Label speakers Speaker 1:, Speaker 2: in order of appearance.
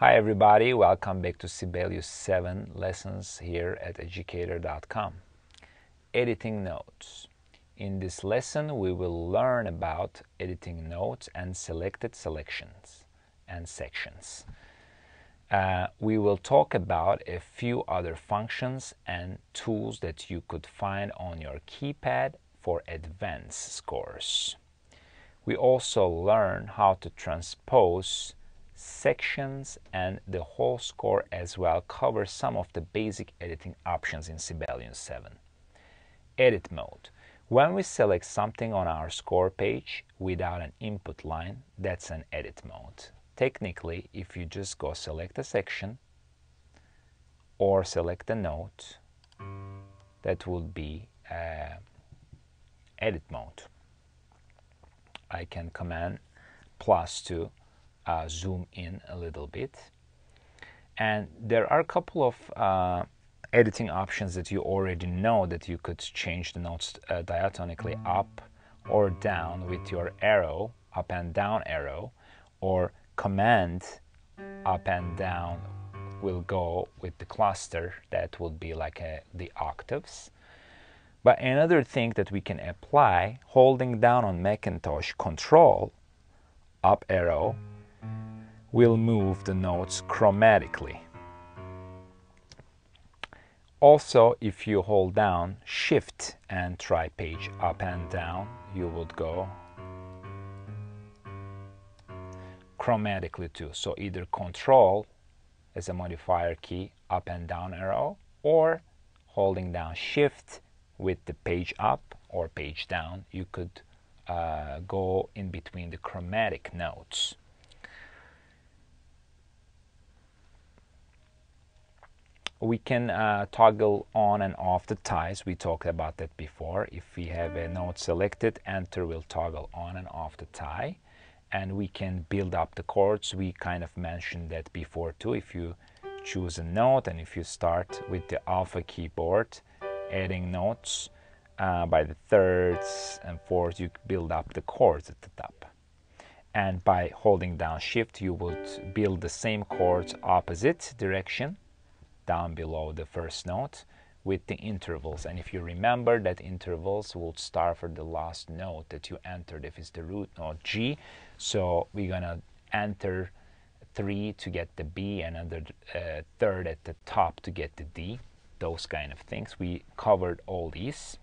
Speaker 1: Hi everybody, welcome back to Sibelius 7 lessons here at educator.com. Editing notes. In this lesson we will learn about editing notes and selected selections and sections. Uh, we will talk about a few other functions and tools that you could find on your keypad for advanced scores. We also learn how to transpose sections and the whole score as well cover some of the basic editing options in Sibelius 7. Edit mode. When we select something on our score page without an input line, that's an edit mode. Technically, if you just go select a section or select a note, that would be uh, edit mode. I can command plus to uh, zoom in a little bit. And there are a couple of uh, editing options that you already know that you could change the notes uh, diatonically up or down with your arrow, up and down arrow, or command up and down will go with the cluster that would be like a, the octaves. But another thing that we can apply, holding down on Macintosh Control, up arrow, will move the notes chromatically. Also, if you hold down Shift and try page up and down, you would go chromatically too. So either Control as a modifier key, up and down arrow, or holding down Shift with the page up or page down, you could uh, go in between the chromatic notes. We can uh, toggle on and off the ties. We talked about that before. If we have a note selected, enter will toggle on and off the tie. And we can build up the chords. We kind of mentioned that before too. If you choose a note and if you start with the alpha keyboard, adding notes uh, by the thirds and fourths, you build up the chords at the top. And by holding down shift, you would build the same chords opposite direction down below the first note with the intervals. And if you remember that intervals will start for the last note that you entered if it's the root note G. So we're gonna enter three to get the B and another uh, third at the top to get the D. Those kind of things. We covered all these